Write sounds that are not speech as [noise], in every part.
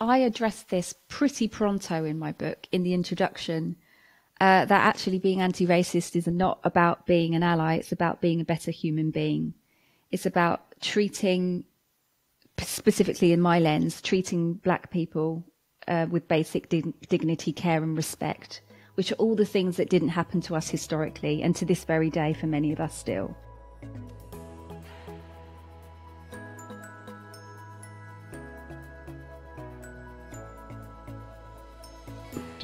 I address this pretty pronto in my book in the introduction. Uh, that actually being anti-racist is not about being an ally; it's about being a better human being. It's about treating, specifically in my lens, treating black people uh, with basic dignity, care, and respect, which are all the things that didn't happen to us historically, and to this very day for many of us still.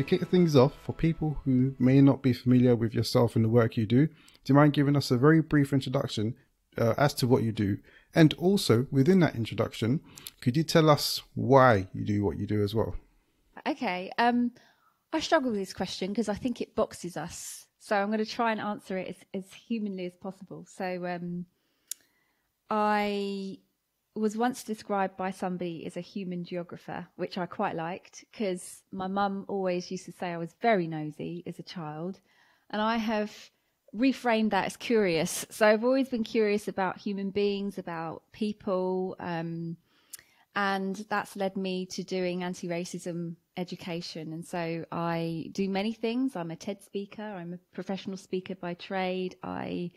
To kick things off, for people who may not be familiar with yourself and the work you do, do you mind giving us a very brief introduction uh, as to what you do? And also, within that introduction, could you tell us why you do what you do as well? Okay. Um, I struggle with this question because I think it boxes us. So I'm going to try and answer it as, as humanly as possible. So um, I was once described by somebody as a human geographer, which I quite liked because my mum always used to say I was very nosy as a child. And I have reframed that as curious. So I've always been curious about human beings, about people. Um, and that's led me to doing anti racism education. And so I do many things. I'm a TED speaker, I'm a professional speaker by trade. I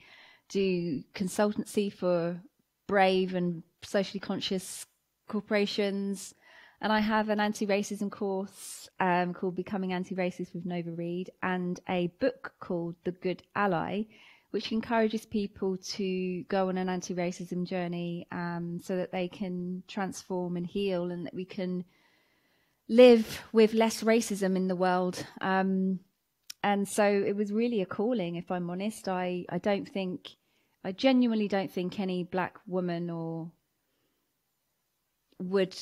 do consultancy for brave and socially conscious corporations. And I have an anti racism course um, called Becoming Anti Racist with Nova Reid and a book called The Good Ally, which encourages people to go on an anti racism journey um, so that they can transform and heal and that we can live with less racism in the world. Um, and so it was really a calling, if I'm honest. I, I don't think, I genuinely don't think any black woman or would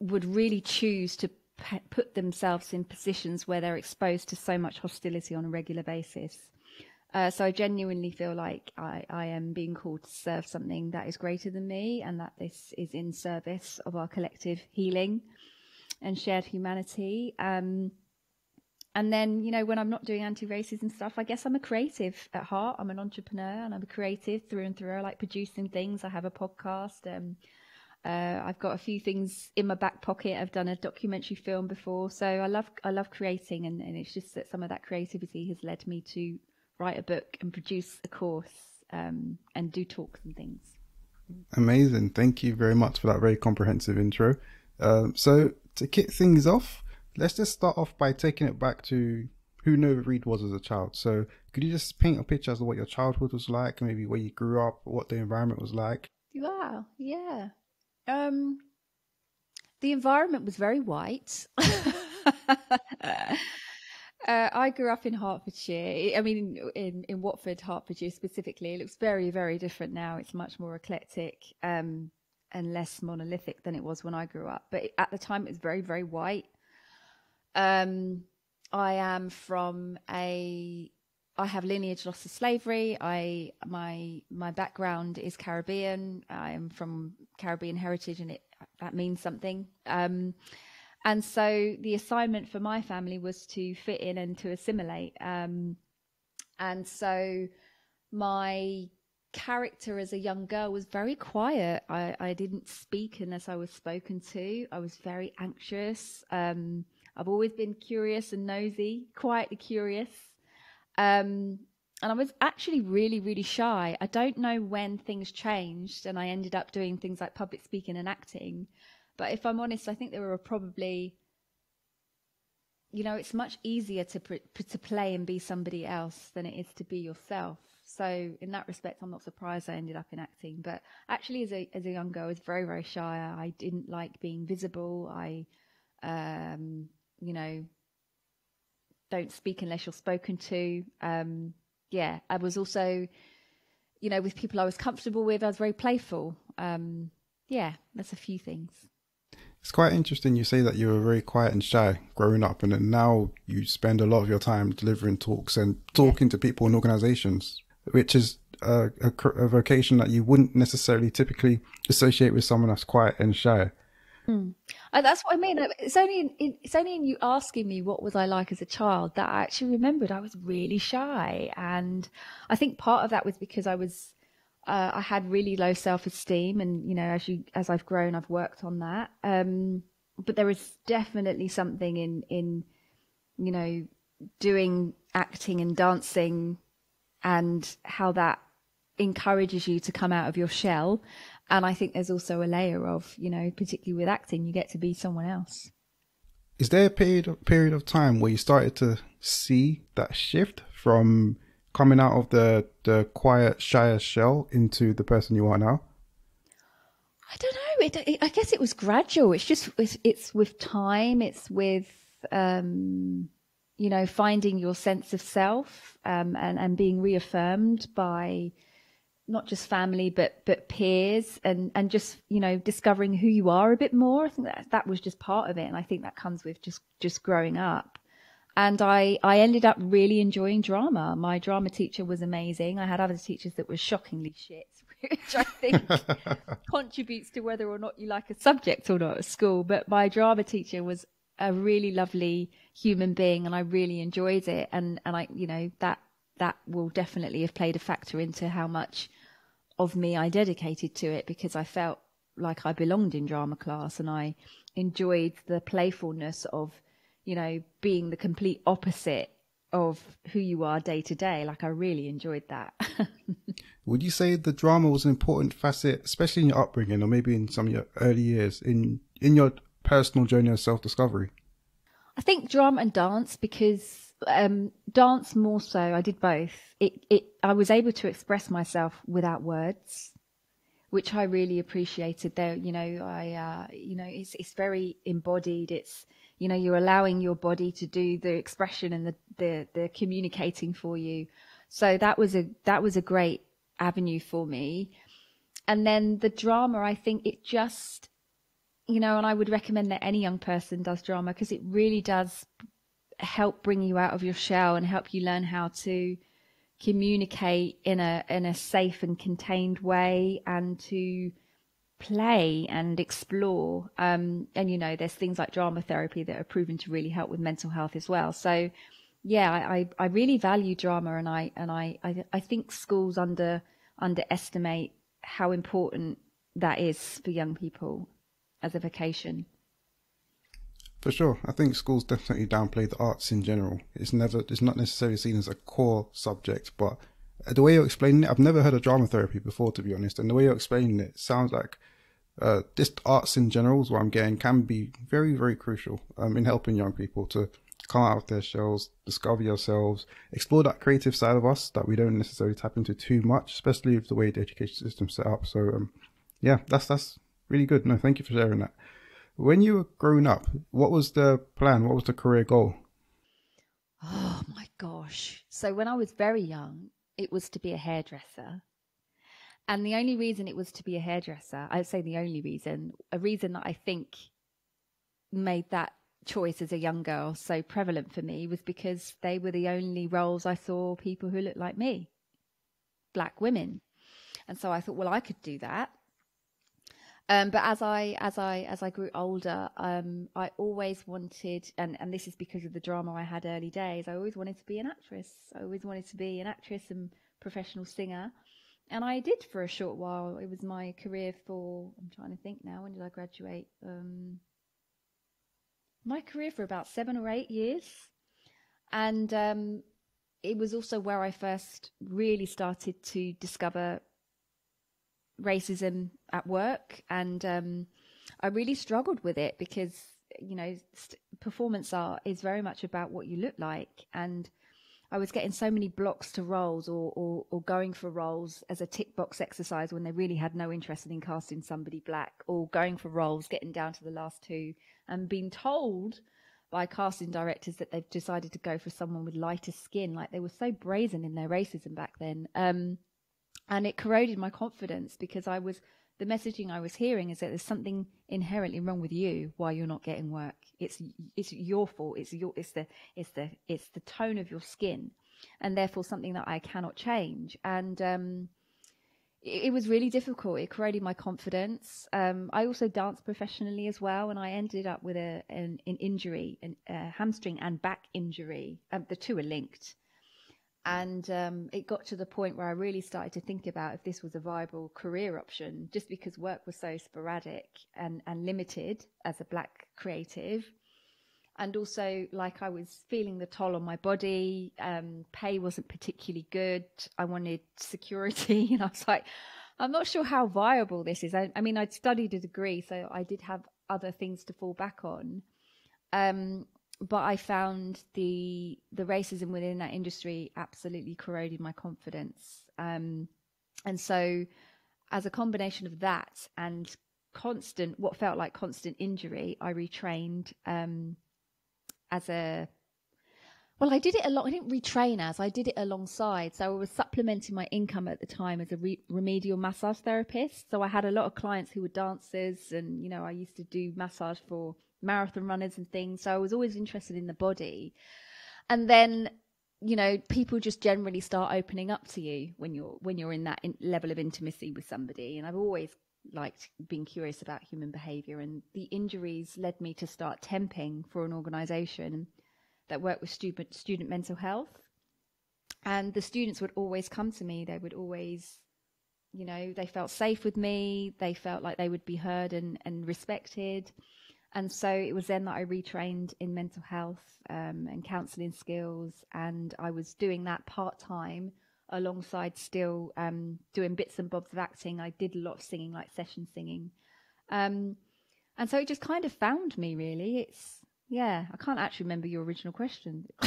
would really choose to put themselves in positions where they're exposed to so much hostility on a regular basis. Uh, so I genuinely feel like I, I am being called to serve something that is greater than me, and that this is in service of our collective healing and shared humanity. Um, and then, you know, when I'm not doing anti-racism stuff, I guess I'm a creative at heart. I'm an entrepreneur and I'm a creative through and through. I like producing things. I have a podcast. Um, uh, I've got a few things in my back pocket. I've done a documentary film before, so I love I love creating, and, and it's just that some of that creativity has led me to write a book and produce a course um, and do talks and things. Amazing! Thank you very much for that very comprehensive intro. Um, so to kick things off, let's just start off by taking it back to who Nova Reid was as a child. So could you just paint a picture as to what your childhood was like, maybe where you grew up, what the environment was like? Wow, yeah. Um, the environment was very white. [laughs] uh, I grew up in Hertfordshire. I mean, in, in Watford, Hertfordshire specifically. It looks very, very different now. It's much more eclectic um, and less monolithic than it was when I grew up. But at the time, it was very, very white. Um, I am from a I have lineage loss of slavery. I my my background is Caribbean. I am from Caribbean heritage, and it that means something. Um, and so the assignment for my family was to fit in and to assimilate. Um, and so my character as a young girl was very quiet. I, I didn't speak unless I was spoken to. I was very anxious. Um, I've always been curious and nosy, quietly curious. Um, and I was actually really, really shy. I don't know when things changed and I ended up doing things like public speaking and acting. But if I'm honest, I think there were probably, you know, it's much easier to to play and be somebody else than it is to be yourself. So in that respect, I'm not surprised I ended up in acting. But actually, as a as a young girl, I was very, very shy. I didn't like being visible. I, um, you know, don't speak unless you're spoken to. Um, yeah, I was also, you know, with people I was comfortable with, I was very playful. Um, yeah, that's a few things. It's quite interesting you say that you were very quiet and shy growing up, and then now you spend a lot of your time delivering talks and talking yeah. to people in organizations, which is a, a, a, vocation that you wouldn't necessarily typically associate with someone that's quiet and shy. Mm. that's what I mean. It's only in, it's only in you asking me what was I like as a child that I actually remembered I was really shy, and I think part of that was because I was uh, I had really low self esteem, and you know as you as I've grown, I've worked on that. Um, but there is definitely something in in you know doing acting and dancing and how that encourages you to come out of your shell and i think there's also a layer of you know particularly with acting you get to be someone else is there a period of, period of time where you started to see that shift from coming out of the the quiet shy shell into the person you are now I don't know. It, it, I guess it was gradual. It's just it's, it's with time. It's with um, you know finding your sense of self um, and and being reaffirmed by not just family but but peers and and just you know discovering who you are a bit more. I think that that was just part of it, and I think that comes with just just growing up. And I I ended up really enjoying drama. My drama teacher was amazing. I had other teachers that were shockingly shit [laughs] which I think [laughs] contributes to whether or not you like a subject or not at school. But my drama teacher was a really lovely human being, and I really enjoyed it. And and I, you know, that that will definitely have played a factor into how much of me I dedicated to it because I felt like I belonged in drama class and I enjoyed the playfulness of, you know, being the complete opposite of who you are day to day. Like I really enjoyed that. [laughs] Would you say the drama was an important facet, especially in your upbringing, or maybe in some of your early years in in your personal journey of self discovery? I think drama and dance because um, dance more so. I did both. It it I was able to express myself without words, which I really appreciated. There, you know, I uh, you know it's it's very embodied. It's you know you're allowing your body to do the expression and the, the the communicating for you so that was a that was a great avenue for me and then the drama i think it just you know and i would recommend that any young person does drama because it really does help bring you out of your shell and help you learn how to communicate in a in a safe and contained way and to play and explore. Um, and you know, there's things like drama therapy that are proven to really help with mental health as well. So, yeah, I, I really value drama, and I and I, I I think schools under underestimate how important that is for young people as a vocation. For sure, I think schools definitely downplay the arts in general. It's never, it's not necessarily seen as a core subject, but the way you're explaining it, I've never heard of drama therapy before, to be honest. And the way you're explaining it sounds like uh, just arts in general is what I'm getting can be very, very crucial um, in helping young people to come out of their shells, discover yourselves, explore that creative side of us that we don't necessarily tap into too much, especially with the way the education system's set up. So, um, yeah, that's that's really good. No, thank you for sharing that. When you were growing up, what was the plan? What was the career goal? Oh my gosh! So when I was very young, it was to be a hairdresser. And the only reason it was to be a hairdresser, I'd say the only reason, a reason that I think made that choice as a young girl so prevalent for me was because they were the only roles I saw people who looked like me, black women. And so I thought, well, I could do that. Um, but as I as I as I grew older, um, I always wanted, and, and this is because of the drama I had early days. I always wanted to be an actress. I always wanted to be an actress and professional singer and I did for a short while. It was my career for, I'm trying to think now, when did I graduate? Um, my career for about seven or eight years. And um, it was also where I first really started to discover racism at work. And um, I really struggled with it because, you know, st- performance art is very much about what you look like. And I was getting so many blocks to roles or, or, or, going for roles as a tick box exercise when they really had no interest in casting somebody black or going for roles, getting down to the last two and being told by casting directors that they've decided to go for someone with lighter skin. Like they were so brazen in their racism back then. Um, and it corroded my confidence because I was the messaging I was hearing is that there's something inherently wrong with you why you're not getting work. It's it's your fault. It's your it's the it's the it's the tone of your skin, and therefore something that I cannot change. And um, it, it, was really difficult. It corroded my confidence. Um, I also danced professionally as well, and I ended up with a an, an injury, an, a hamstring and back injury. Um, the two are linked. And um, it got to the point where I really started to think about if this was a viable career option, just because work was so sporadic and, and limited as a black creative. And also, like I was feeling the toll on my body, um, pay wasn't particularly good. I wanted security, [laughs] and I was like, I'm not sure how viable this is. I, I mean, I'd studied a degree, so I did have other things to fall back on. Um, but I found the the racism within that industry absolutely corroded my confidence. Um, and so, as a combination of that and constant, what felt like constant injury, I retrained um, as a well, I did it a lot. I didn't retrain as I did it alongside. So I was supplementing my income at the time as a re- remedial massage therapist. So I had a lot of clients who were dancers, and you know, I used to do massage for marathon runners and things. So I was always interested in the body. And then, you know, people just generally start opening up to you when you're when you're in that in level of intimacy with somebody. And I've always liked being curious about human behavior. And the injuries led me to start temping for an organization that worked with student student mental health. And the students would always come to me. They would always you know, they felt safe with me. They felt like they would be heard and, and respected. And so it was then that I retrained in mental health um, and counselling skills, and I was doing that part time alongside still um, doing bits and bobs of acting. I did a lot of singing, like session singing, um, and so it just kind of found me. Really, it's yeah. I can't actually remember your original question. [laughs]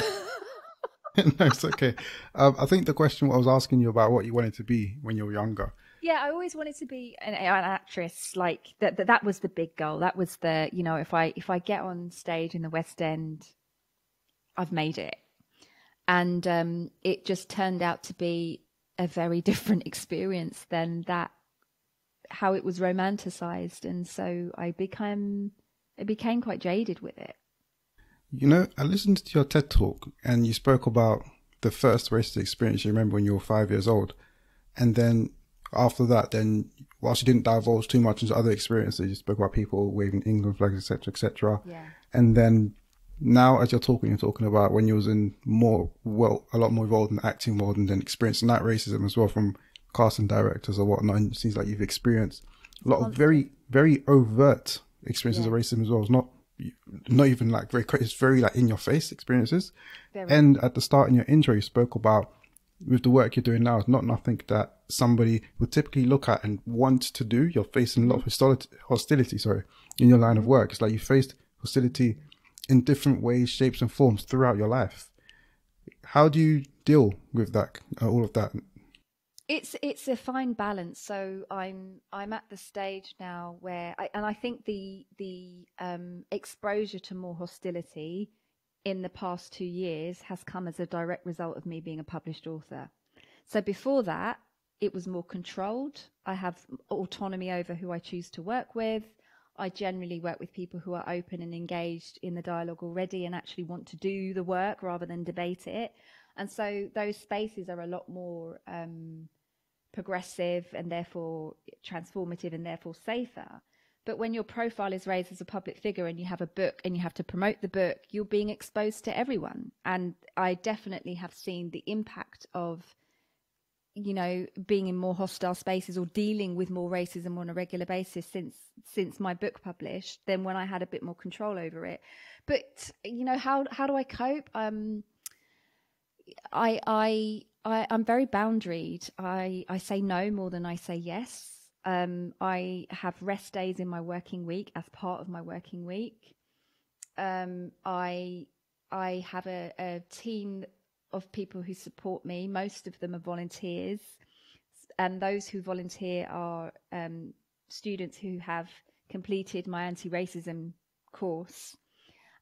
[laughs] no, it's okay. Um, I think the question I was asking you about what you wanted to be when you were younger yeah, I always wanted to be an, an actress. Like that, that, that was the big goal. That was the, you know, if I if I get on stage in the West End, I've made it. And um, it just turned out to be a very [laughs] different experience than that how it was romanticized, and so I became I became quite jaded with it. You know, I listened to your TED talk, and you spoke about the first racist experience you remember when you were five years old, and then after that, then whilst you didn't divulge too much into other experiences, you spoke about people waving England flags, etc., etc. Yeah. And then now, as you're talking, you're talking about when you was in more well, a lot more involved in the acting world, and then experiencing that racism as well from casting directors or whatnot. And it seems like you've experienced a lot of very, very overt experiences yeah. of racism as well. It's not not even like very it's very like in your face experiences very. and at the start in your intro you spoke about with the work you're doing now it's not nothing that somebody would typically look at and want to do. You're facing a lot of hostility, hostility sorry, in your line of work. It's like you faced hostility in different ways, shapes, and forms throughout your life. How do you deal with that, uh, all of that? It's it's a fine balance. So I'm I'm at the stage now where, I, and I think the the um, exposure to more hostility in the past two years has come as a direct result of me being a published author. So before that, it was more controlled. I have autonomy over who I choose to work with. I generally work with people who are open and engaged in the dialogue already and actually want to do the work rather than debate it. And so those spaces are a lot more um, progressive and therefore transformative and therefore safer. But when your profile is raised as a public figure and you have a book and you have to promote the book, you're being exposed to everyone. And I definitely have seen the impact of you know being in more hostile spaces or dealing with more racism on a regular basis since since my book published than when I had a bit more control over it. But you know how how do I cope? Um, I I I I'm very boundaried. I I say no more than I say yes. Um, I have rest days in my working week as part of my working week. Um, I I have a, a team of people who support me. Most of them are volunteers, and those who volunteer are um, students who have completed my anti-racism course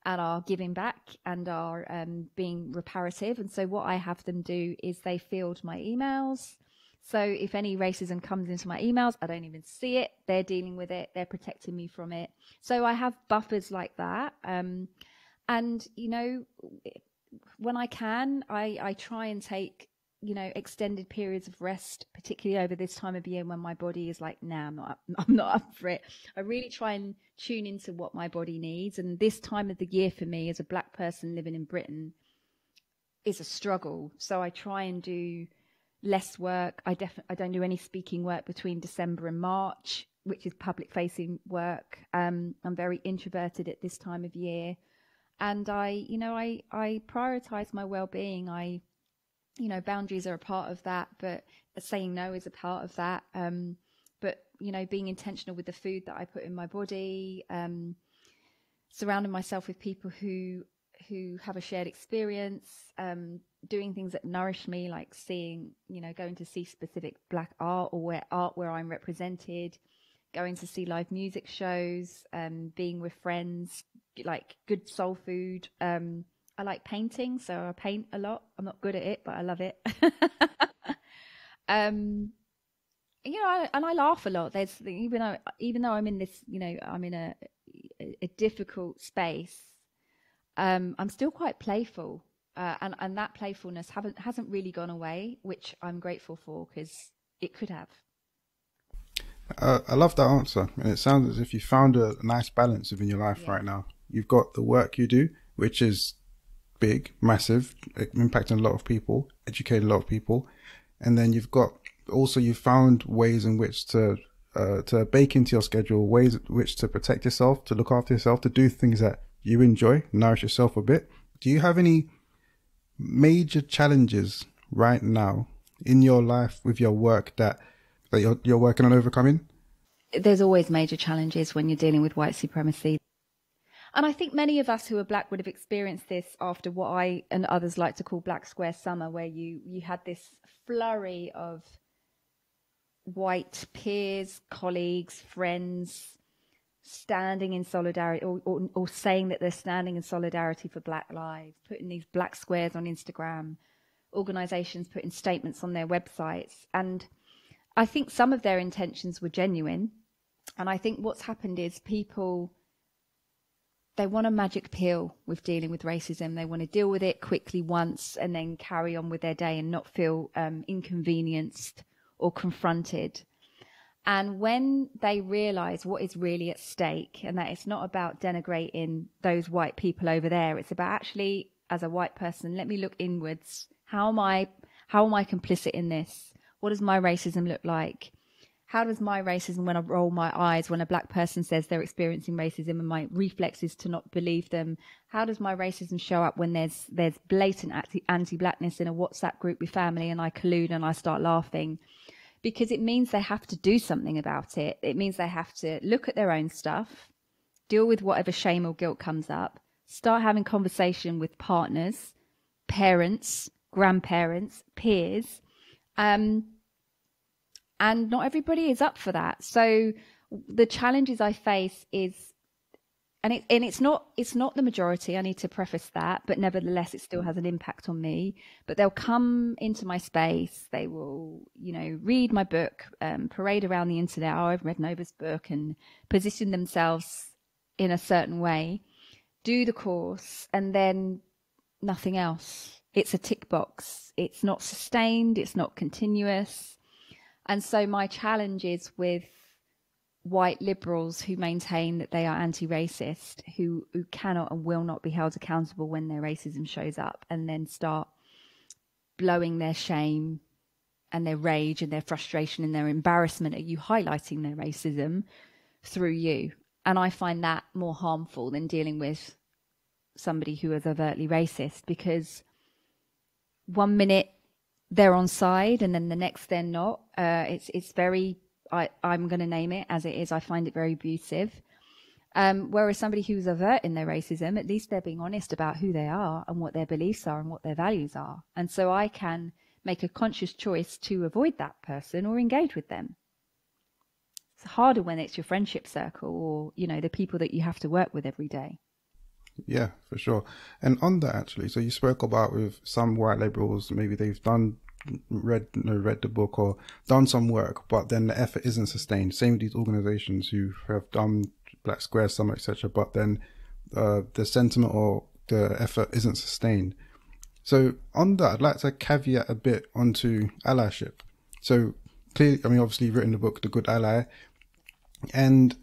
and are giving back and are um, being reparative. And so, what I have them do is they field my emails. So, if any racism comes into my emails, I don't even see it. They're dealing with it. They're protecting me from it. So, I have buffers like that. Um, and you know, when I can, I, I try and take you know extended periods of rest, particularly over this time of year when my body is like, nah, I'm not, up, [laughs] I'm not up for it. I really try and tune into what my body needs, and this time of the year for me, as a black person living in Britain, is a struggle. So I try and do less work. I definitely I don't do any speaking work between December and March, which is public facing work. Um, I'm very introverted at this time of year, and I, you know, I I prioritize my well being. I, you know, boundaries are a part of that, but saying no is a part of that. Um, but you know, being intentional with the food that I put in my body. Um, surrounding myself with people who who have a shared experience, um, doing things that nourish me, like seeing, you know, going to see specific black art or where art where I'm represented, going to see live music shows, um, being with friends, like good soul food. Um, I like painting, so I paint a lot. I'm not good at it, but I love it. [laughs] um, you know, I, and I laugh a lot. There's even though even though I'm in this, you know, I'm in a a difficult space um, I'm still quite playful, uh, and and that playfulness haven't hasn't really gone away, which I'm grateful for because it could have. Uh, I love that answer, and it sounds as if you found a nice balance within your life yeah. right now. You've got the work you do, which is big, massive, impacting a lot of people, educate a lot of people, and then you've got also you've found ways in which to uh, to bake into your schedule, ways in which to protect yourself, to look after yourself, to do things that you enjoy, nourish yourself a bit. Do you have any major challenges right now in your life with your work that that you're, you're working on overcoming? There's always major challenges when you're dealing with white supremacy. And I think many of us who are black would have experienced this after what I and others like to call Black Square Summer, where you, you had this flurry of white peers, colleagues, friends, standing in solidarity or, or, or, saying that they're standing in solidarity for black lives, putting these black squares on Instagram, organizations putting statements on their websites. And I think some of their intentions were genuine. And I think what's happened is people, they want a magic pill with dealing with racism. They want to deal with it quickly once and then carry on with their day and not feel um, inconvenienced or confronted. And when they realize what is really at stake and that it's not about denigrating those white people over there, it's about actually, as a white person, let me look inwards. How am I, how am I complicit in this? What does my racism look like? How does my racism, when I roll my eyes, when a black person says they're experiencing racism and my reflex is to not believe them, how does my racism show up when there's, there's blatant anti-blackness in a WhatsApp group with family and I collude and I start laughing? because it means they have to do something about it. It means they have to look at their own stuff, deal with whatever shame or guilt comes up, start having conversation with partners, parents, grandparents, peers. Um, and not everybody is up for that. So the challenges I face is and it and it's not it's not the majority. I need to preface that, but nevertheless, it still has an impact on me. But they'll come into my space. They will, you know, read my book, um, parade around the internet. Oh, I've read Nova's book, and position themselves in a certain way, do the course, and then nothing else. It's a tick box. It's not sustained. It's not continuous. And so my challenge is with white liberals who maintain that they are anti-racist, who who cannot and will not be held accountable when their racism shows up, and then start blowing their shame and their rage and their frustration and their embarrassment at you highlighting their racism through you. And I find that more harmful than dealing with somebody who is overtly racist because one minute they're on side and then the next they're not. Uh, it's it's very I, I'm going to name it as it is. I find it very abusive. Um, whereas somebody who's overt in their racism, at least they're being honest about who they are and what their beliefs are and what their values are. And so I can make a conscious choice to avoid that person or engage with them. It's harder when it's your friendship circle or, you know, the people that you have to work with every day. Yeah, for sure. And on that, actually, so you spoke about with some white liberals, maybe they've done read you know, read the book or done some work, but then the effort isn't sustained. Same with these organizations who have done Black Square Summer, etc. But then uh, the sentiment or the effort isn't sustained. So on that, I'd like to caveat a bit onto allyship. So clearly, I mean, obviously, you've written the book, The Good Ally, and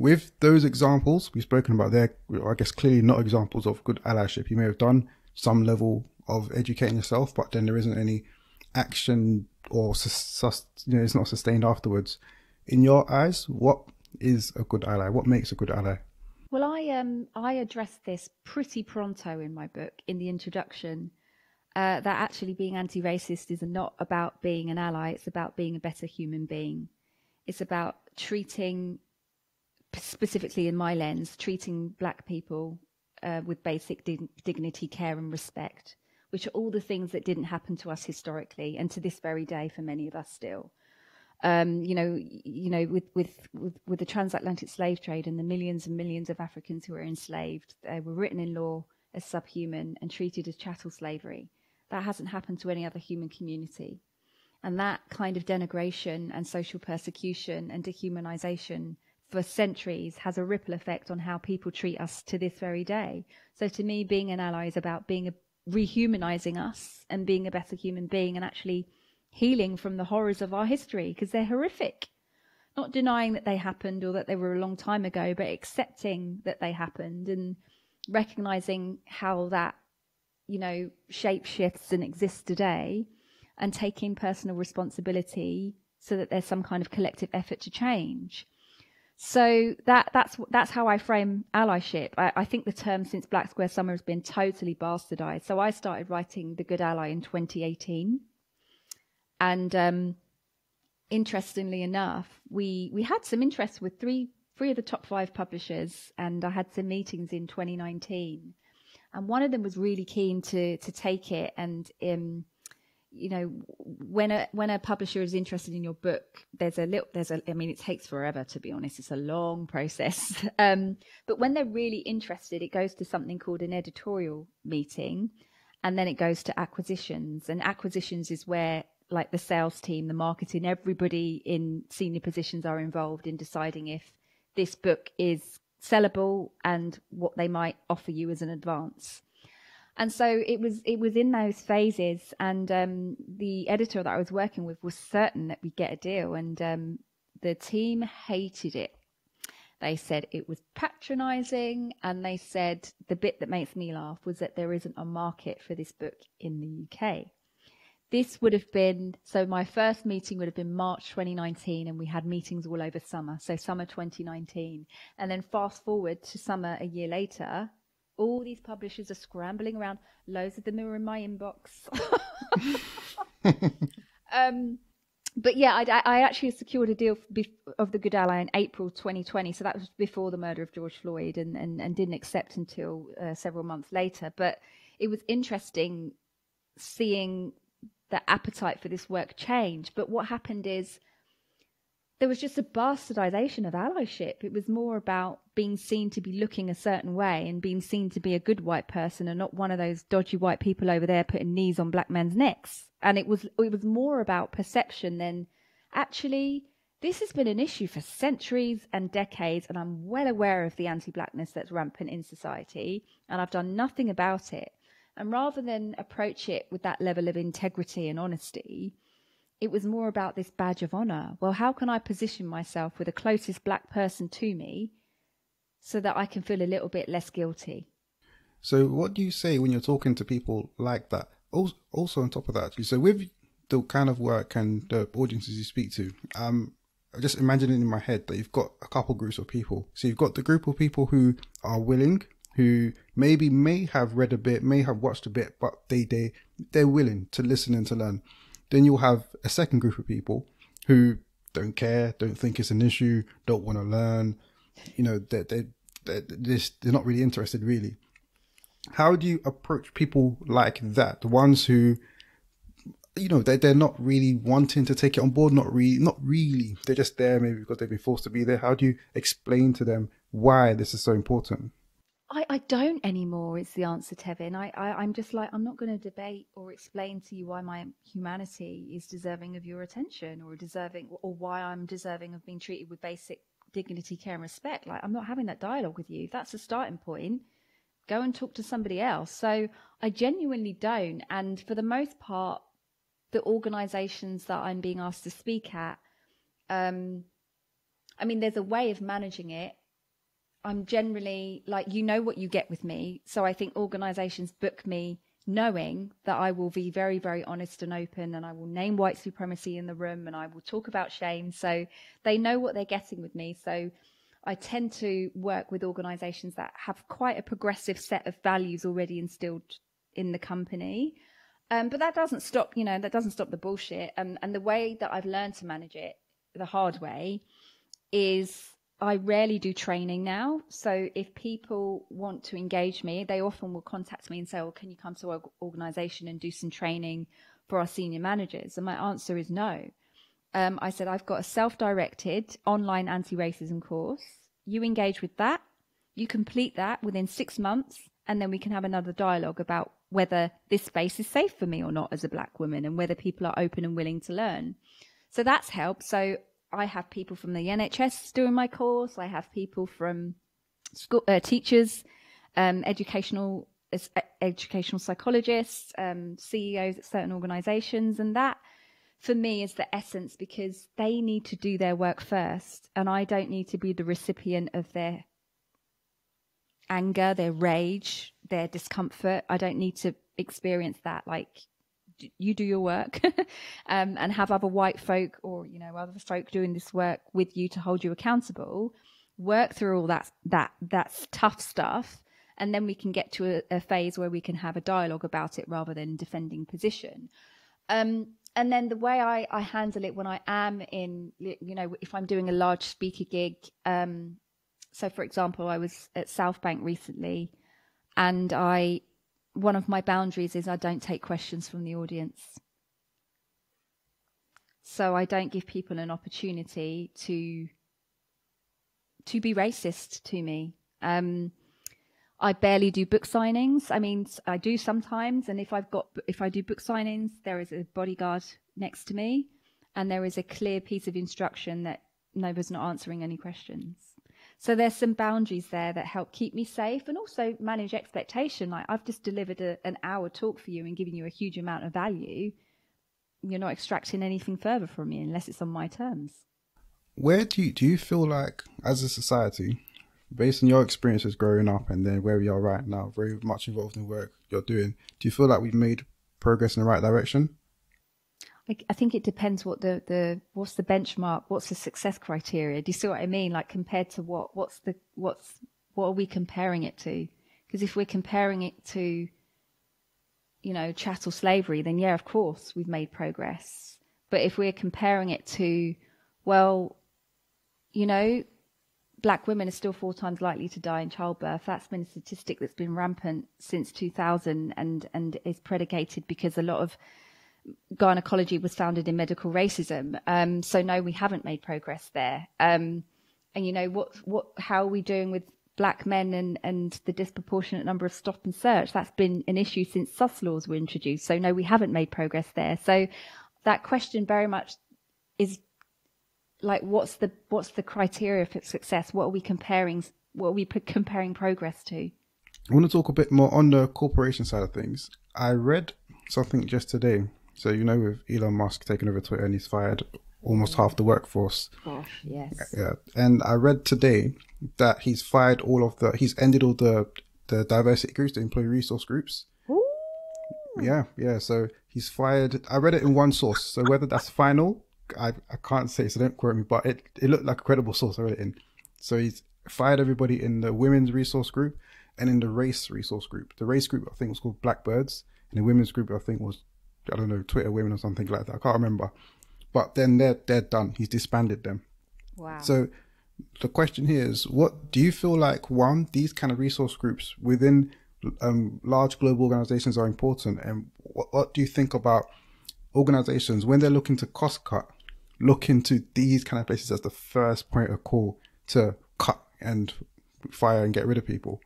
with those examples we've spoken about, there, I guess clearly not examples of good allyship. You may have done some level of educating yourself, but then there isn't any action or sus- you know it's not sustained afterwards. In your eyes, what is a good ally? What makes a good ally? Well, I um I address this pretty pronto in my book in the introduction. Uh, that actually being anti-racist is not about being an ally; it's about being a better human being. It's about treating, specifically in my lens, treating black people uh, with basic dignity, care, and respect, which are all the things that didn't happen to us historically, and to this very day for many of us still. Um, you know, you know, with, with, with with the transatlantic slave trade and the millions and millions of Africans who were enslaved, they were written in law as subhuman and treated as chattel slavery. That hasn't happened to any other human community, and that kind of denigration and social persecution and dehumanization for centuries has a ripple effect on how people treat us to this very day. So to me, being an ally is about being a, rehumanizing us and being a better human being and actually healing from the horrors of our history because they're horrific. Not denying that they happened or that they were a long time ago, but accepting that they happened and recognizing how that, you know, shape shifts and exists today and taking personal responsibility so that there's some kind of collective effort to change. So that that's that's how I frame allyship. I, I, think the term since Black Square Summer has been totally bastardized. So I started writing The Good Ally in 2018, and um, interestingly enough, we we had some interest with three three of the top five publishers, and I had some meetings in 2019, and one of them was really keen to to take it and. Um, you know when a when a publisher is interested in your book there's a little there's a i mean it takes forever to be honest. It's a long process. [laughs] Um, but when they're really interested it goes to something called an editorial meeting and then it goes to acquisitions. And acquisitions is where like the sales team the marketing everybody in senior positions are involved in deciding if this book is sellable and what they might offer you as an advance and so it was it was in those phases and um, the editor that i was working with was certain that we'd get a deal and um, the team hated it. They said it was patronizing and they said the bit that makes me laugh was that there isn't a market for this book in the uk this would have been so my first meeting would have been march 2019 and we had meetings all over summer so summer 2019 and then fast forward to summer a year later all these publishers are scrambling around. Loads of them are in my inbox. [laughs] um, but yeah, I, I, actually secured a deal of the Good Ally in April 2020. So that was before the murder of George Floyd and, and, and didn't accept until uh, several months later. But it was interesting seeing the appetite for this work change. But what happened is there was just a bastardization of allyship. It was more about being seen to be looking a certain way and being seen to be a good white person and not one of those dodgy white people over there putting knees on black men's necks. And it was it was more about perception than actually this has been an issue for centuries and decades, and I'm well aware of the anti blackness that's rampant in society, and I've done nothing about it. And rather than approach it with that level of integrity and honesty, it was more about this badge of honor. Well, how can I position myself with the closest black person to me so that I can feel a little bit less guilty? So, what do you say when you're talking to people like that? Also, on top of that, so with the kind of work and the audiences you speak to, um, just imagining in my head that you've got a couple groups of people. So you've got the group of people who are willing, who maybe may have read a bit, may have watched a bit, but they they they're willing to listen and to learn. Then you'll have a second group of people who don't care, don't think it's an issue, don't want to learn. You know, they're, they're, they're, they're not really interested, really. How do you approach people like that? The ones who, you know, they're, they're not really wanting to take it on board, not really, not really. They're just there maybe because they've been forced to be there. How do you explain to them why this is so important? I, I don't anymore, is the answer, Tevin. I, I, I'm just like, I'm not going to debate or explain to you why my humanity is deserving of your attention or deserving, or why I'm deserving of being treated with basic dignity, care, and respect. Like, I'm not having that dialogue with you. That's a starting point, go and talk to somebody else. So I genuinely don't. And for the most part, the organizations that I'm being asked to speak at, um, I mean, there's a way of managing it I'm generally like, you know what you get with me. So I think organizations book me knowing that I will be very, very honest and open and I will name white supremacy in the room and I will talk about shame. So they know what they're getting with me. So I tend to work with organizations that have quite a progressive set of values already instilled in the company. Um, but that doesn't stop, you know, that doesn't stop the bullshit. Um, and the way that I've learned to manage it the hard way is I rarely do training now. So if people want to engage me, they often will contact me and say, "Well, can you come to our organization and do some training for our senior managers?" And my answer is no. Um, I said, I've got a self-directed online anti-racism course. You engage with that. You complete that within six months, and then we can have another dialogue about whether this space is safe for me or not as a black woman, and whether people are open and willing to learn. So that's helped. So I have people from the NHS doing my course. I have people from school uh, teachers, um, educational uh, educational psychologists, um, CEOs at certain organisations, and that for me is the essence because they need to do their work first, and I don't need to be the recipient of their anger, their rage, their discomfort. I don't need to experience that. Like you do your work [laughs] um, and have other white folk or you know other folk doing this work with you to hold you accountable work through all that that that's tough stuff and then we can get to a, a, phase where we can have a dialogue about it rather than defending position. Um, and then the way I, I handle it when I am in, you know, if I'm doing a large speaker gig, um, so for example, I was at South Bank recently, and I one of my boundaries is I don't take questions from the audience. So I don't give people an opportunity to to be racist to me. Um, I barely do book signings. I mean, I do sometimes, and if I've got if I do book signings, there is a bodyguard next to me, and there is a clear piece of instruction that Nova's not answering any questions. So there's some boundaries there that help keep me safe and also manage expectation. Like I've just delivered a, an hour talk for you and given you a huge amount of value. You're not extracting anything further from me unless it's on my terms. Where do you do you feel like as a society, based on your experiences growing up and then where we are right now, very much involved in work you're doing, do you feel like we've made progress in the right direction? I think it depends what the, the what's the benchmark, what's the success criteria. Do you see what I mean? Like compared to what? What's the what's what are we comparing it to? Because if we're comparing it to, you know, chattel slavery, then yeah, of course we've made progress. But if we're comparing it to, well, you know, black women are still four times likely to die in childbirth. That's been a statistic that's been rampant since 2000 and and is predicated because a lot of gynecology was founded in medical racism. Um, so no, we haven't made progress there. Um, and you know what? What? How are we doing with black men and and the disproportionate number of stop and search? That's been an issue since SUS laws were introduced. So no, we haven't made progress there. So that question very much is like, what's the what's the criteria for success? What are we comparing? What are we comparing progress to? I want to talk a bit more on the corporation side of things. I read something just today so you know, with Elon Musk taking over Twitter and he's fired almost half the workforce. Gosh, yes. Yeah, and I read today that he's fired all of the, he's ended all the the diversity groups, the employee resource groups. Ooh. Yeah, yeah. So he's fired. I read it in one source. So whether that's final, I I can't say. So don't quote me. But it it looked like a credible source. I read it in. So he's fired everybody in the women's resource group and in the race resource group. The race group I think was called Blackbirds, and the women's group I think was I don't know, Twitter women or something like that. I can't remember. But then they're they're done. He's disbanded them. Wow. So the question here is, what do you feel like? One, these kind of resource groups within um, large global organizations are important, and what, what do you think about organizations when they're looking to cost cut, look into these kind of places as the first point of call to cut and fire and get rid of people?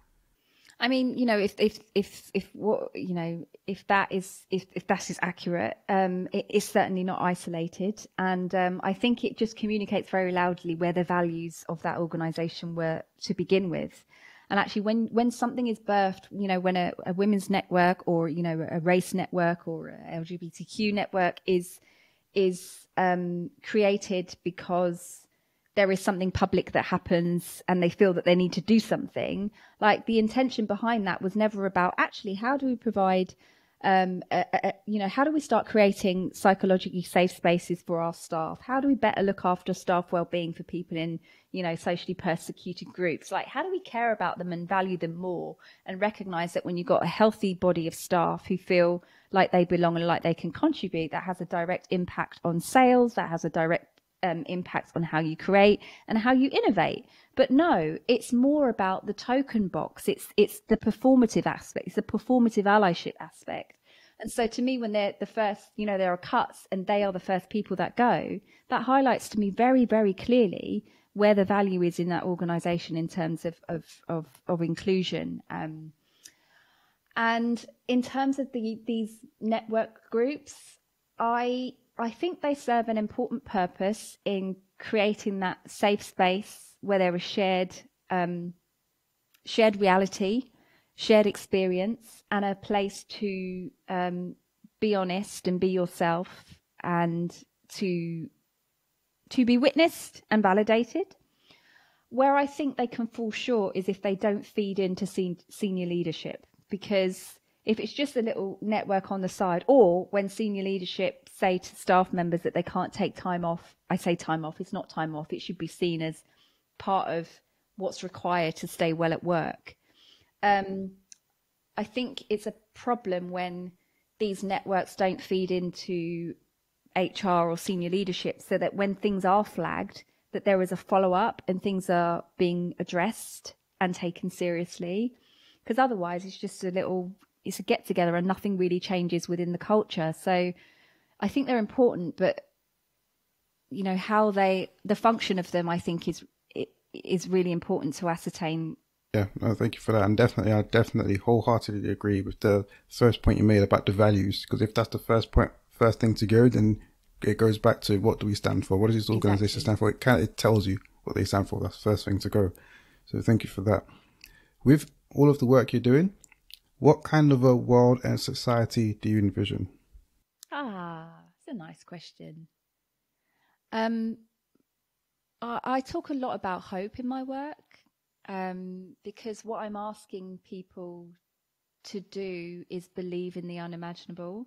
I mean, you know, if if if if what you know, if that is if if that is accurate, um, it is certainly not isolated, and um, I think it just communicates very loudly where the values of that organisation were to begin with. And actually, when when something is birthed, you know, when a, a women's network or you know a race network or a LGBTQ network is is um, created because there is something public that happens and they feel that they need to do something. Like the intention behind that was never about actually how do we provide Um, uh, uh, you know, how do we start creating psychologically safe spaces for our staff? How do we better look after staff well-being for people in, you know, socially persecuted groups? Like, how do we care about them and value them more and recognize that when you've got a healthy body of staff who feel like they belong and like they can contribute, that has a direct impact on sales, that has a direct um, impact on how you create and how you innovate. But no, it's more about the token box. It's it's the performative aspect. It's the performative allyship aspect. And so to me, when they're the first, you know, there are cuts and they are the first people that go, that highlights to me very, very clearly where the value is in that organization in terms of, of, of, of inclusion. Um, and in terms of the, these network groups, I, I think they serve an important purpose in creating that safe space where there is shared um, shared reality, shared experience, and a place to um, be honest and be yourself, and to to be witnessed and validated. Where I think they can fall short is if they don't feed into sen- senior leadership, because if it's just a little network on the side, or when senior leadership say to staff members that they can't take time off, I say time off, it's not time off, it should be seen as part of what's required to stay well at work. Um, I think it's a problem when these networks don't feed into HR or senior leadership so that when things are flagged, that there is a follow up and things are being addressed and taken seriously. Because otherwise, it's just a little, it's a get together and nothing really changes within the culture. So I think they're important, but you know how they, the function of them, I think is is really important to ascertain. Yeah, no, thank you for that. And definitely, I definitely wholeheartedly agree with the first point you made about the values. Because if that's the first point, first thing to go, then it goes back to what do we stand for? What does this organization exactly. stand for? It of, it tells you what they stand for. That's the first thing to go. So thank you for that. With all of the work you're doing, what kind of a world and society do you envision? Ah, it's a nice question. Um, I, I talk a lot about hope in my work um, because what I'm asking people to do is believe in the unimaginable.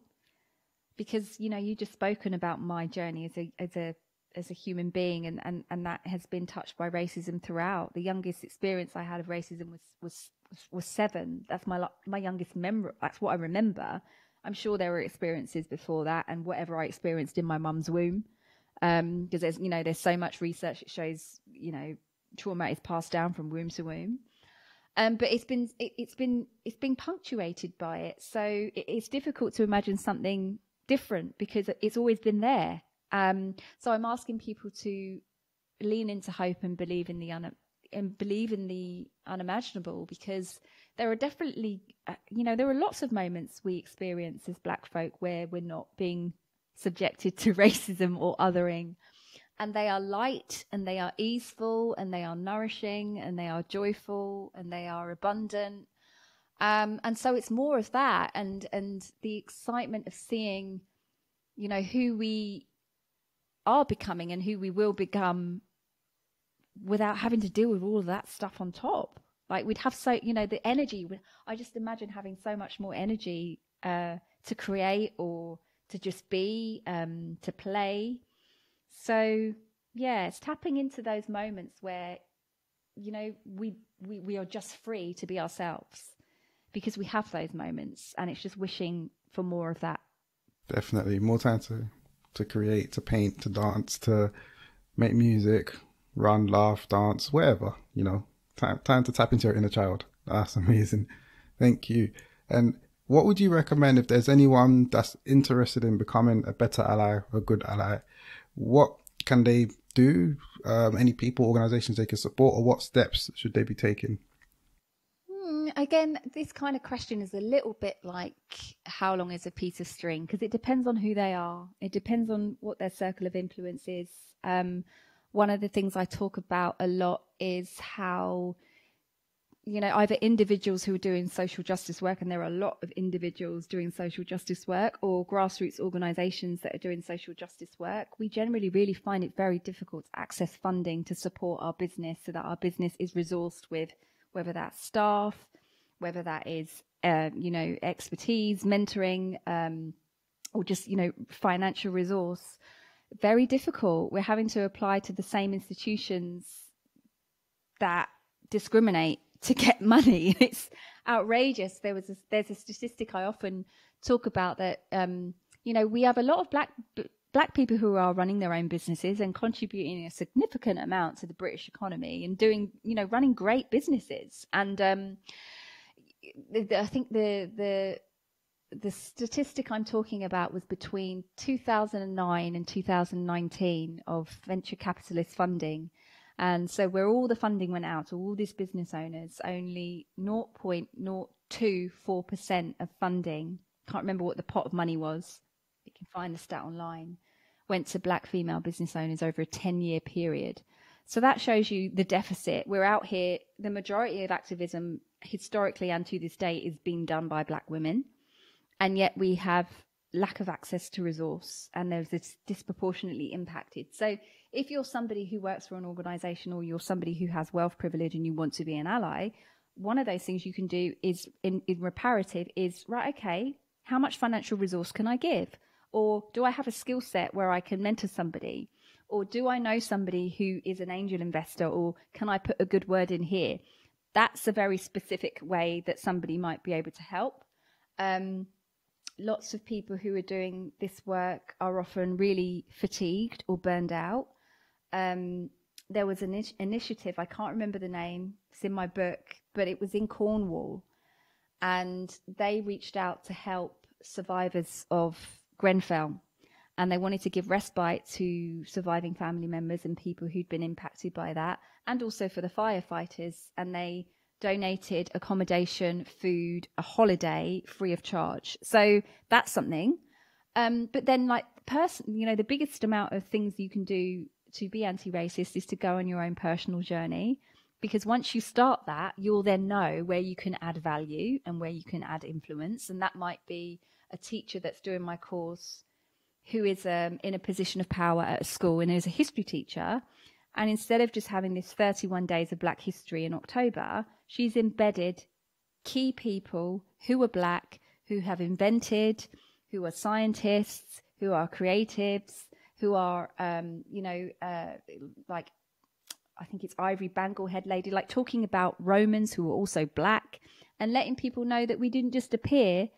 Because you know, you just spoken about my journey as a as a as a human being, and, and, and that has been touched by racism throughout. The youngest experience I had of racism was was was seven. That's my my youngest memory. That's what I remember. I'm sure there were experiences before that, and whatever I experienced in my mum's womb because um, there's you know there's so much research that shows you know trauma is passed down from womb to womb. Um, but it's been it, has been it's been punctuated by it, so it, it's difficult to imagine something different because it's always been there. Um, so I'm asking people to lean into hope and believe in the un- and believe in the unimaginable because there are definitely uh, you know there are lots of moments we experience as black folk where we're not being subjected to [laughs] racism or othering. And they are light and they are easeful and they are nourishing and they are joyful and they are abundant. Um, and so it's more of that and, and the excitement of seeing, you know, who we are becoming and who we will become without having to deal with all of that stuff on top. Like we'd have so, you know, the energy. I just imagine having so much more energy uh, to create or to just be, um, to play. So yeah, it's tapping into those moments where, you know, we, we, we are just free to be ourselves because we have those moments and it's just wishing for more of that. Definitely more time to, create, to paint, to dance, to make music, run, laugh, dance, whatever, you know, time, time to tap into your inner child. That's [laughs] amazing. Thank you. And what would you recommend if there's anyone that's interested in becoming a better ally, a good ally? What can they do? Um, any people, organizations they can support, or what steps should they be taking? Again, this kind of question is a little bit like how long is a piece of string? Because it depends on who they are. It depends on what their circle of influence is. Um, one of the things I talk about a lot is how you know, either individuals who are doing social justice work, and there are a lot of individuals doing social justice work, or grassroots organisations that are doing social justice work, we generally really find it very difficult to access funding to support our business so that our business is resourced with whether that's staff, whether that is, uh, you know, expertise, mentoring, um, or just, you know, financial resource. Very difficult. We're having to apply to the same institutions that discriminate to get [laughs] money. It's outrageous. There was a, there's a statistic I often talk about that um, you know we have a lot of black black people who are running their own businesses and contributing a significant amount to the British economy and doing you know running great businesses and um, I think the the the statistic I'm talking about was between 2009 and 2019 of venture capitalist funding and so where all the funding went out all these business owners, only 0.024% of funding, can't remember what the pot of money was, you can find the stat online, went to black female business owners over a 10 year period. So that shows you the deficit. We're out here, the majority of activism historically and to this day is being done by black women. And yet we have lack of access to resource and there's this disproportionately impacted. So if you're somebody who works for an organization or you're somebody who has wealth privilege and you want to be an ally, one of those things you can do is in, in reparative is right, okay, how much financial resource can I give? Or do I have a skill set where I can mentor somebody? Or do I know somebody who is an angel investor? Or can I put a good word in here? That's a very specific way that somebody might be able to help. Um, lots of people who are doing this work are often really fatigued or burned out. Um, there was an initiative, I can't remember the name, it's in my book, but it was in Cornwall. And they reached out to help survivors of Grenfell. And they wanted to give respite to surviving family members and people who'd been impacted by that, and also for the firefighters. And they donated accommodation, food, a holiday free of charge. So that's something. Um, but then, like, person, you know, the biggest amount of things you can do to be anti-racist is to go on your own personal journey. Because once you start that, you'll then know where you can add value and where you can add influence. And that might be a teacher that's doing my course who is um, in a position of power at a school and is a history teacher. And instead of just having this 31 days of black history in October, she's embedded key people who are black, who have invented, who are scientists, who are creatives, who are, um, you know, uh, like I think it's Ivory Banglehead lady, like talking about Romans who were also black and letting people know that we didn't just appear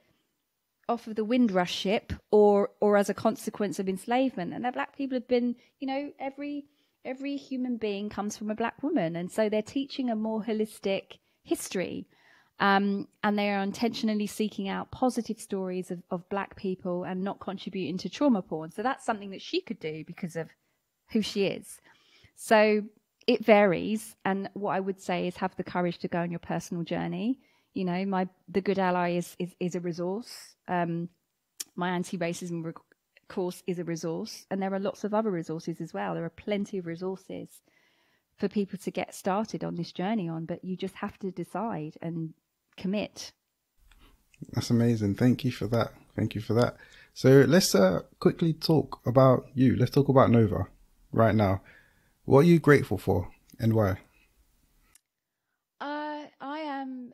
off of the Windrush ship or or as a consequence of enslavement. And that black people have been, you know, every every human being comes from a black woman, and so they're teaching a more holistic history. Um, and they are intentionally seeking out positive stories of, of black people and not contributing to trauma porn. So that's something that she could do because of who she is. So it varies. And what I would say is have the courage to go on your personal journey. You know, my the good ally is is, is a resource. Um, my anti-racism course is a resource, and there are lots of other resources as well. There are plenty of resources for people to get started on this journey on, but you just have to decide and commit. That's amazing. Thank you for that. Thank you for that. So let's uh, quickly talk about you. Let's talk about Nova right now. What are you grateful for and why? Uh, I am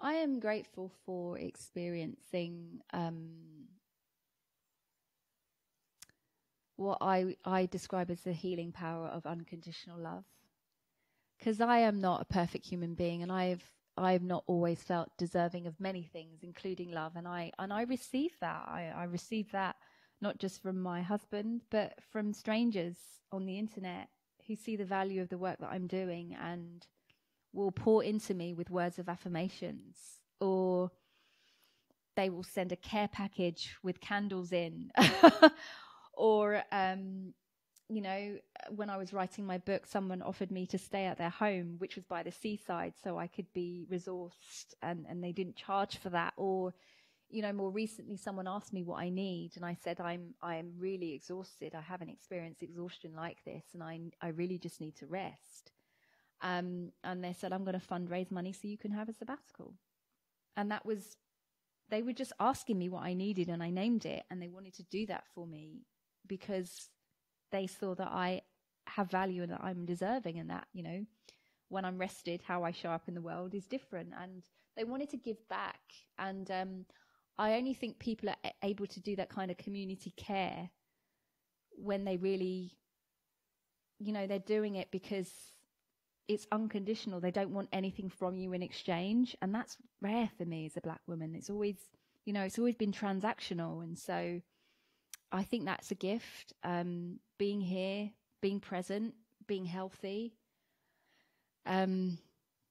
I am grateful for experiencing um, what I, I describe as the healing power of unconditional love. Because I am not a perfect human being, and I've I've not always felt deserving of many things, including love, and I and I receive that. I, I receive that not just from my husband, but from strangers on the internet who see the value of the work that I'm doing and will pour into me with words of affirmations or they will send a care package with candles in. [laughs] Or um, you know when i was writing my book someone offered me to stay at their home which was by the seaside so i could be resourced and, and they didn't charge for that. Or you know more recently someone asked me what i need and i said i'm i'm really exhausted. I haven't experienced exhaustion like this and i i really just need to rest. Um, and they said, I'm going to fundraise money so you can have a sabbatical. And that was, they were just asking me what I needed and I named it. And they wanted to do that for me because they saw that I have value and that I'm deserving and that, you know, when I'm rested, how I show up in the world is different. And they wanted to give back. And um, I only think people are able to do that kind of community care when they really, you know, they're doing it because it's unconditional. They don't want anything from you in exchange. And that's rare for me as a black woman. It's always, you know, it's always been transactional. And so I think that's a gift. Um, being here, being present, being healthy, um,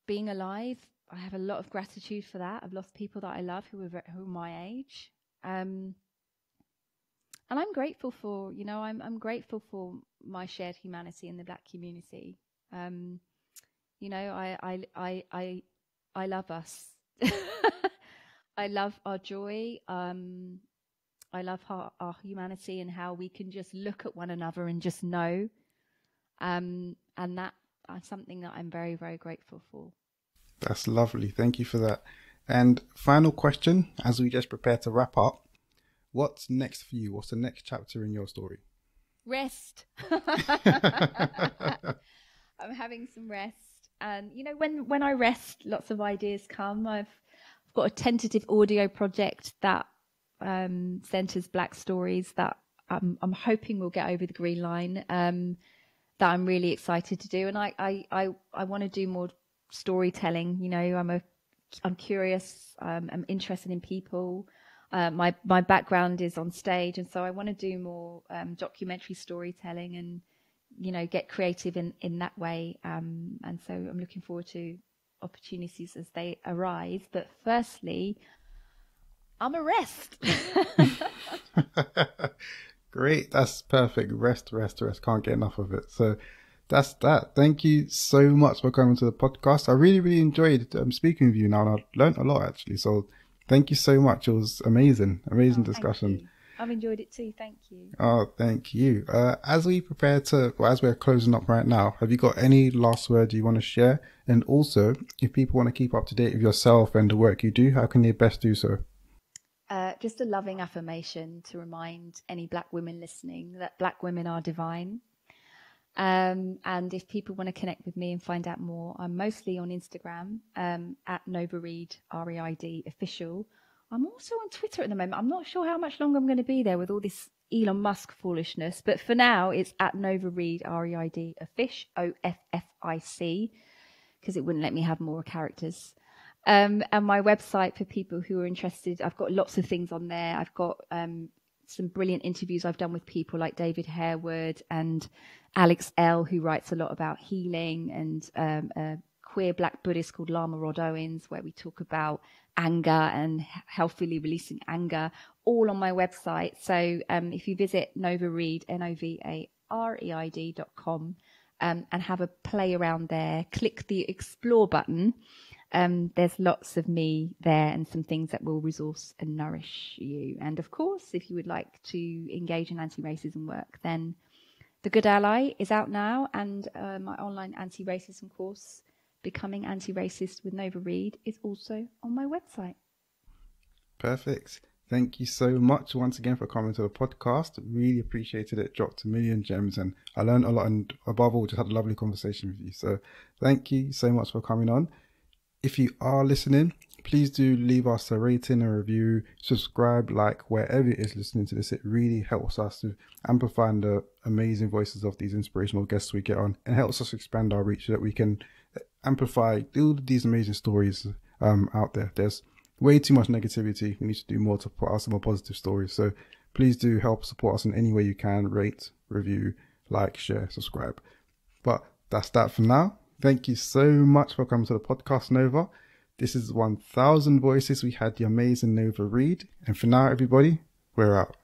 being alive. I have a lot of gratitude for that. I've lost people that I love who are, who are my age. Um, and I'm grateful for, you know, I'm, I'm grateful for my shared humanity in the black community. Um, you know, I, I, I, I, I love us. [laughs] I love our joy. Um, I love our, our, humanity and how we can just look at one another and just know. Um, and that is something that I'm very, very grateful for. That's lovely. Thank you for that. And final question as we just prepare to wrap up what's next for you? What's the next chapter in your story? Rest. [laughs] [laughs] I'm having some rest. And, you know, when, when I rest, lots of ideas come. I've, I've got a tentative audio project that um, centers black stories that I'm, I'm hoping will get over the green line. Um, that I'm really excited to do, and I I I, I want to do more storytelling. You know, I'm a I'm curious. Um, I'm interested in people. Uh, my my background is on stage, and so I want to do more um, documentary storytelling and you know get creative in in that way. Um, and so I'm looking forward to opportunities as they arise. But firstly, I'm a rest. [laughs] Great. That's perfect. Rest, rest, rest. Can't get enough of it. So that's that. Thank you so much for coming to the podcast. I really, really enjoyed um, speaking with you now, and I learned a lot actually. So thank you so much. It was amazing, amazing oh, discussion. I've enjoyed it too. Thank you. Oh, thank you. Uh, as we prepare to, well, as we're closing up right now, have you got any last words you want to share? And also, if people want to keep up to date with yourself and the work you do, how can they best do so? Uh, just a loving affirmation to remind any black women listening that black women are divine. Um, and if people want to connect with me and find out more, I'm mostly on Instagram um, at Nova Reid, R E I D official. I'm also on Twitter at the moment. I'm not sure how much longer I'm going to be there with all this Elon Musk foolishness, but for now it's at Nova Reid, R E I D a fish O F F I C, because it wouldn't let me have more characters. Um, and my website for people who are interested, I've got lots of things on there. I've got um, some brilliant interviews I've done with people like David Harewood and Alex Elle, who writes a lot about healing, and um, a queer black Buddhist called Lama Rod Owens, where we talk about anger and healthily releasing anger, all on my website. So um, if you visit Nova Reid, N O V A R E I D dot com, um, and have a play around there, click the explore button um, there's lots of me there and some things that will resource and nourish you. And of course, if you would like to engage in anti racism work, then The Good Ally is out now, and uh, my online anti racism course, Becoming Anti Racist with Nova Reid, is also on my website. Perfect. Thank you so much once again for coming to the podcast. Really appreciated it. Dropped a million gems and I learned a lot and above all just had a lovely conversation with you. So thank you so much for coming on if you are listening, please do leave us a rating, a review, subscribe, like wherever it is listening to this. It really helps us to amplify the amazing voices of these inspirational guests we get on and helps us expand our reach so that we can amplify all these amazing stories um, out there. There's way too much negativity. We need to do more to put out some more positive stories. So please do help support us in any way you can. Rate, review, like, share, subscribe. But that's that for now. Thank you so much for coming to the podcast, Nova. This is 1000 Voices. We had the amazing Nova Reid. And for now, everybody, we're out.